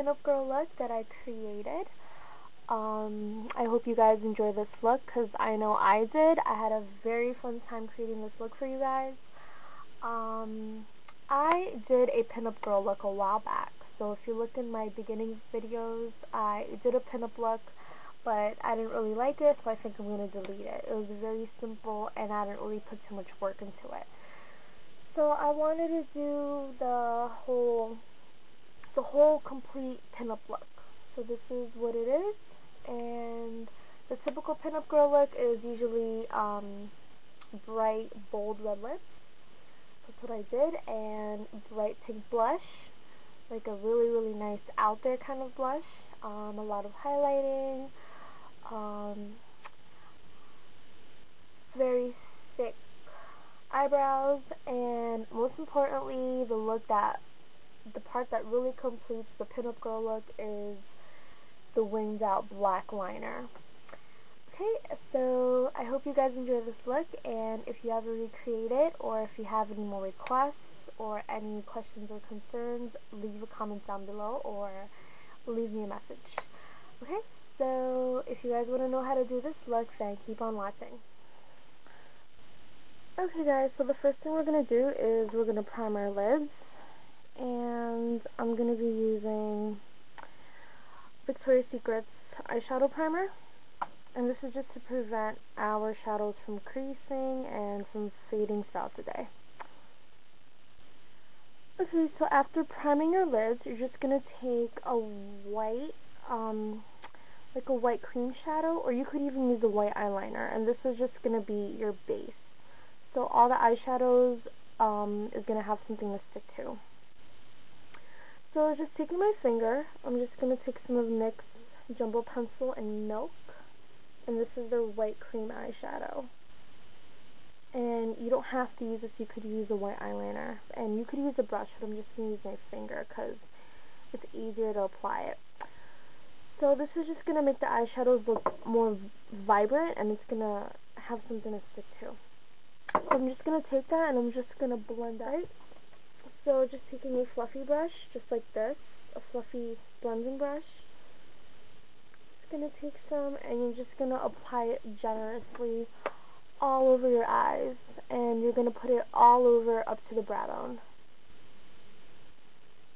pinup girl look that I created. Um, I hope you guys enjoy this look because I know I did. I had a very fun time creating this look for you guys. Um, I did a pinup girl look a while back. So if you look in my beginning videos, I did a pinup look, but I didn't really like it, so I think I'm going to delete it. It was very simple, and I didn't really put too much work into it. So I wanted to do the whole, the whole complete pinup look. So this is what it is, and the typical pinup girl look is usually um, bright, bold red lips. That's what I did, and bright pink blush, like a really, really nice out there kind of blush. Um, a lot of highlighting, um, very thick eyebrows, and most importantly, the look that, the part that really completes the pinup girl look is the winged out black liner. Okay, so I hope you guys enjoy this look, and if you ever recreate it, or if you have any more requests, or any questions or concerns, leave a comment down below, or leave me a message. Okay, so if you guys want to know how to do this look, then keep on watching. Okay guys, so the first thing we're going to do is we're going to prime our lids, and I'm going to be using Victoria's Secret's eyeshadow primer. And this is just to prevent our shadows from creasing and from fading throughout the day. Okay, so after priming your lids, you're just going to take a white, um, like a white cream shadow, or you could even use a white eyeliner, and this is just going to be your base. So all the eyeshadows um, is going to have something to stick to. So just taking my finger, I'm just going to take some of NYX's Jumbo Pencil and Milk, and this is their white cream eyeshadow. And you don't have to use this, you could use a white eyeliner. And you could use a brush, but I'm just going to use my finger because it's easier to apply it. So this is just going to make the eyeshadows look more vibrant and it's going to have something to stick to. So I'm just going to take that and I'm just going to blend it. So just taking a fluffy brush, just like this, a fluffy blending brush. Just to take some and you're just to apply it generously all over your eyes. And you're to put it all over up to the brow bone.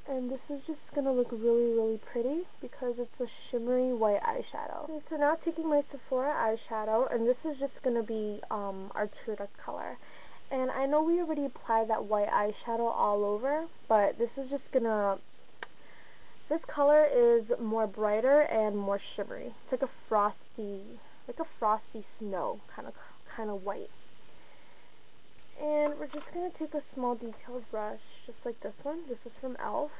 And this is just to look really, really pretty because it's a shimmery white eyeshadow. Okay, so now taking my Sephora eyeshadow, and this is just to be um, our Duct color. And I know we already applied that white eyeshadow all over, but this is just to, this color is more brighter and more shimmery. It's like a frosty, like a frosty snow kind of, kind of white. And we're just to take a small detailed brush, just like this one. This is from e.l.f.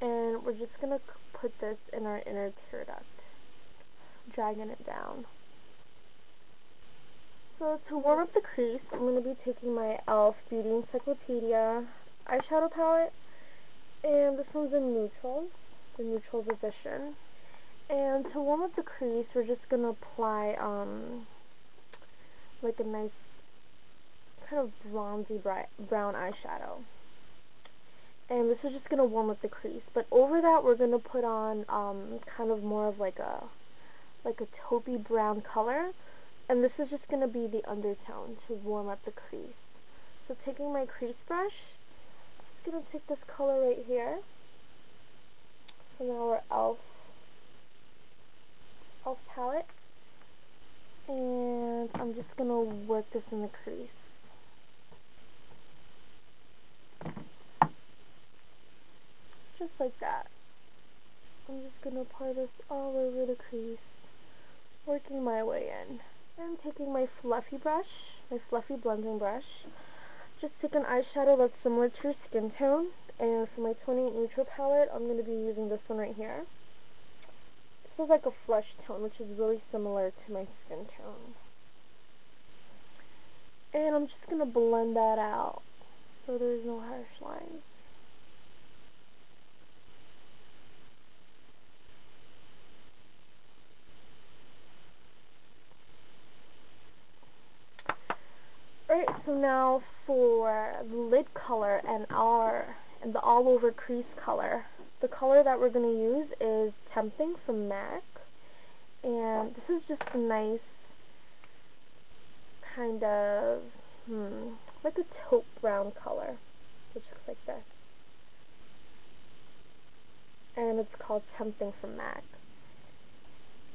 And we're just to put this in our inner tear duct, dragging it down. So to warm up the crease, I'm going to be taking my e.l.f. Beauty Encyclopedia eyeshadow palette. And this one's in neutral, the Neutrals edition. And to warm up the crease, we're just going to apply um, like a nice kind of bronzy brown eyeshadow. And this is just going to warm up the crease. But over that, we're going to put on um, kind of more of like a like a taupey brown color. And this is just going to be the undertone to warm up the crease. So taking my crease brush, I'm just going to take this color right here from our e.l.f. e.l.f. palette. And I'm just going to work this in the crease. just like that. I'm just going to apply this all over the crease, working my way in. And taking my fluffy brush, my fluffy blending brush, just take an eyeshadow that's similar to your skin tone, and for my 28 Neutral palette, I'm going to be using this one right here. This is like a flesh tone, which is really similar to my skin tone. And I'm just going to blend that out so there's no harsh lines. Alright, so now for the lid color and our and the all over crease color, the the color that we're going to use is Tempting from MAC. And this is just a nice kind of, hmm, like a taupe brown color, which looks like this. And it's called Tempting from MAC.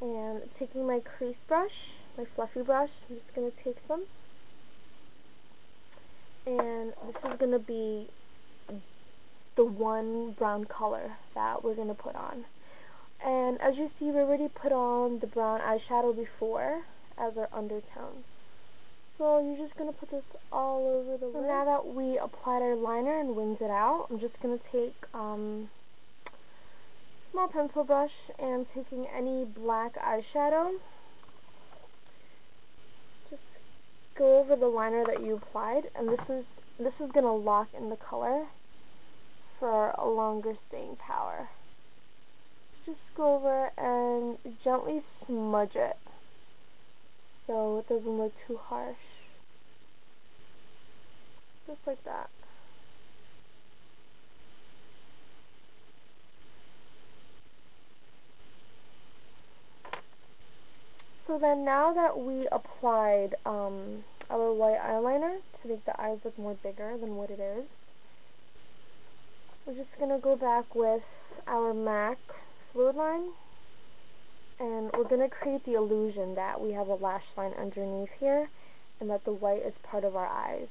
And taking my crease brush, my fluffy brush, I'm just going to take some. And this is going to be the one brown color that we're going to put on. And as you see, we already put on the brown eyeshadow before as our undertones. So you're just going to put this all over the lid. So now that we applied our liner and winged it out, I'm just going to take um, small pencil brush and taking any black eyeshadow. Just go over the liner that you applied, and this is this is going to lock in the color for a longer staying power. Just go over and gently smudge it so it doesn't look too harsh. Just like that. So then now that we applied um, our white eyeliner to make the eyes look more bigger than what it is, we're just going to go back with our MAC Fluidline and we're going to create the illusion that we have a lash line underneath here and that the white is part of our eyes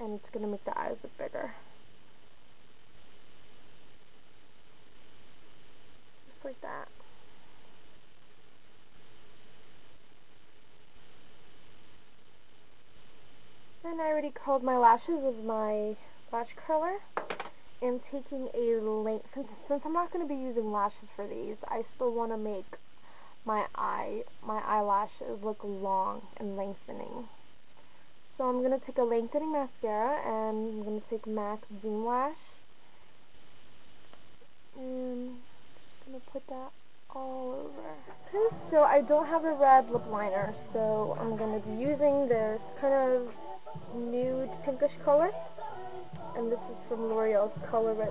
and it's going to make the eyes look bigger. Just like that. And I already curled my lashes with my lash curler I'm taking a length, since, since I'm not going to be using lashes for these, I still want to make my eye, my eyelashes look long and lengthening. So I'm going to take a lengthening mascara and I'm going to take MAC Zoom Lash. And I'm going to put that all over. Okay, so I don't have a red lip liner, so I'm going to be using this kind of nude pinkish color and this is from L'Oreal's Color Rich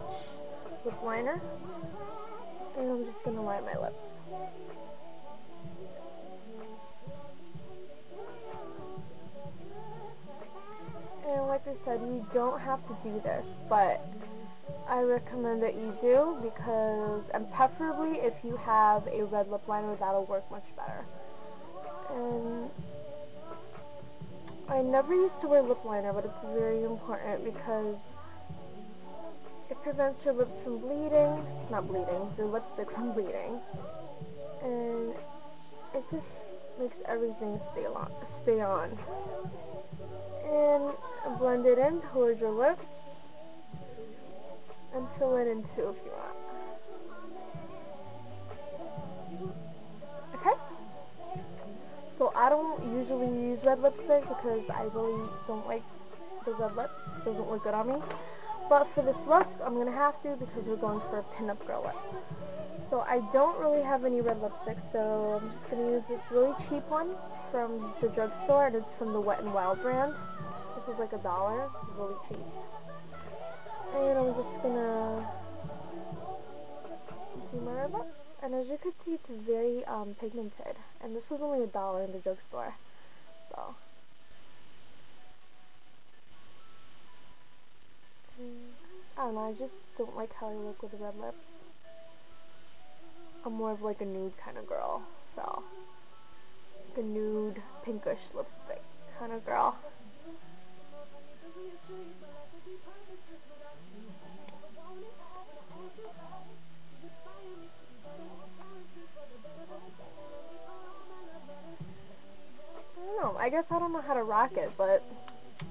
Lip Liner. And I'm just going to line my lips. And like I said, you don't have to do this, but I recommend that you do because, and preferably if you have a red lip liner, that'll work much better. And I never used to wear lip liner, but it's very important because it prevents your lips from bleeding, not bleeding, your lipstick from bleeding, and it just makes everything stay on. Stay on. And blend it in towards your lips, and fill it in too if you want. So I don't usually use red lipstick because I really don't like the red lips. It doesn't look good on me. But for this look, I'm going to have to because we're going for a pin-up girl look. So I don't really have any red lipstick, so I'm just going to use this really cheap one from the drugstore, and it's from the Wet n Wild brand. This is like a dollar. It's really cheap. And I'm just going to do my red lips. And as you can see, it's very um, pigmented. And this was only a dollar in the drugstore. So... I don't know, I just don't like how I look with red lips. I'm more of like a nude kind of girl, so. A nude, pinkish lipstick kind of girl. I guess I don't know how to rock it, but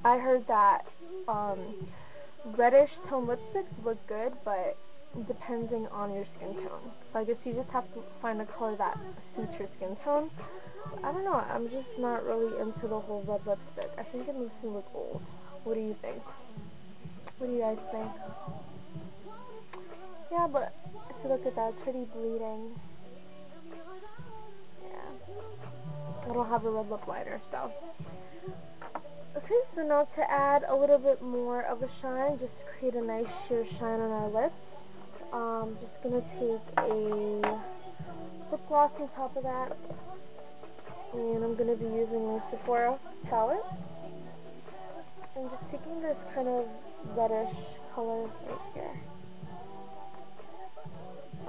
I heard that, um, reddish tone lipsticks look good, but depending on your skin tone. So I guess you just have to find a color that suits your skin tone. I don't know, I'm just not really into the whole red lipstick. I think it makes me look old. What do you think? What do you guys think? Yeah, but if you look at that, it's pretty bleeding. Have a red lip liner, so. Okay, so now to add a little bit more of a shine, just to create a nice sheer shine on our lips, I'm just going to take a lip gloss on top of that. And I'm going to be using my Sephora palette. I'm just taking this kind of reddish color right here.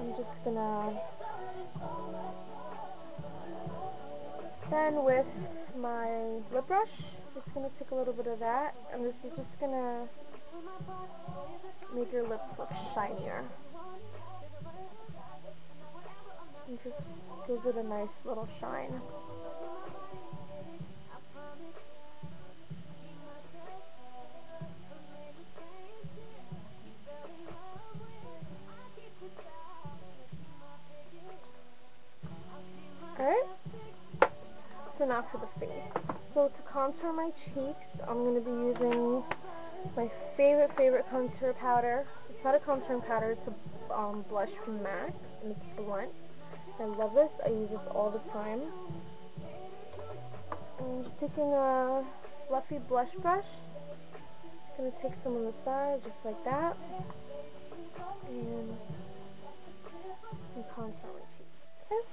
I'm just gonna then with my lip brush, just gonna take a little bit of that, and this is just gonna make your lips look shinier. And just gives it a nice little shine. Now for the face. So to contour my cheeks, I'm going to be using my favorite, favorite contour powder. It's not a contouring powder, it's a um, blush from MAC, and it's blunt. I love this. I use this all the time. I'm just taking a fluffy blush brush. Just going to take some on the side, just like that. And, and contour my cheeks.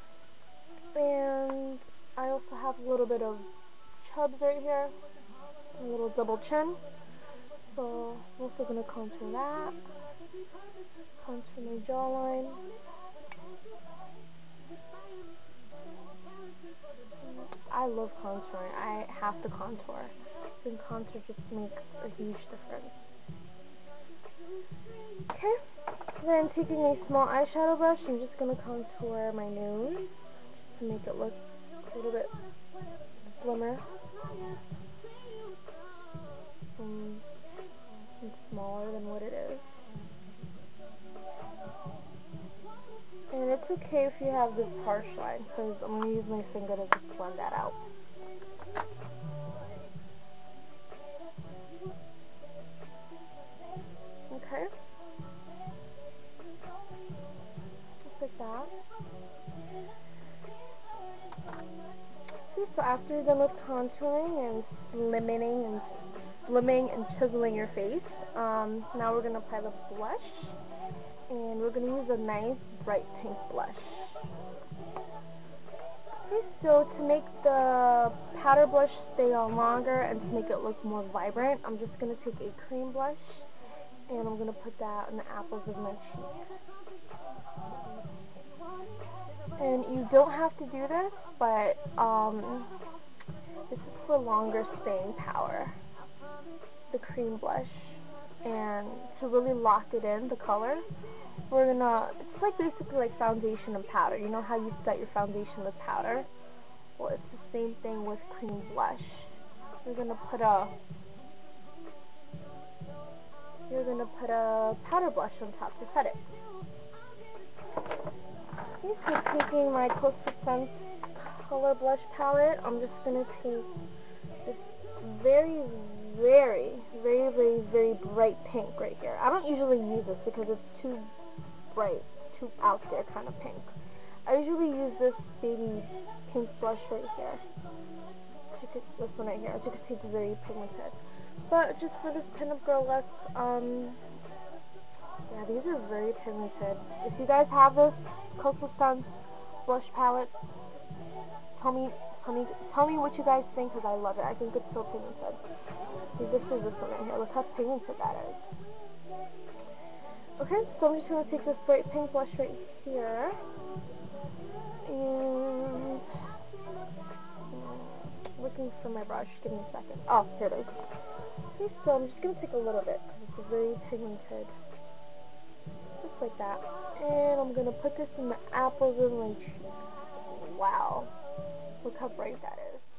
And I also have a little bit of chubs right here. A little double chin. So I'm also going to contour that. Contour my jawline. I love contouring. I have to contour. Think contour just makes a huge difference. Okay, then taking a small eyeshadow brush, I'm just going to contour my nose to make it look a little bit slimmer um, and smaller than what it is. And it's okay if you have this harsh line, because I'm going to use my finger to just blend that out. So after you're done with contouring and slimming and slimming and chiseling your face, um, now we're going to apply the blush. And we're going to use a nice bright pink blush. Okay, so to make the powder blush stay on longer and to make it look more vibrant, I'm just going to take a cream blush and I'm going to put that on the apples of my cheeks. And you don't have to do this, but um, this is for longer staying power. The cream blush. And to really lock it in, the color, we're gonna, it's like basically like foundation and powder. You know how you set your foundation with powder? Well, it's the same thing with cream blush. You're gonna put a, you're gonna put a powder blush on top to set it. Okay, so taking my Coastal Scents Color Blush Palette, I'm just going to take this very, very, very, very, very bright pink right here. I don't usually use this because it's too bright, too out there kind of pink. I usually use this baby pink blush right here. this one right here. As you can see, it's very pigmented. But just for this pinup girl look, um, yeah, these are very pigmented. If you guys have this Coastal Scents blush palette, tell me, tell me, tell me what you guys think because I love it. I think it's so pigmented. See, this is this one right here. Look how pigmented that is. Okay, so I'm just going to take this bright pink blush right here. And looking for my brush. Give me a second. Oh, here it is. Okay, so I'm just going to take a little bit because it's very pigmented like that. And I'm going to put this in the apples my cheeks. Wow. Look how bright that is.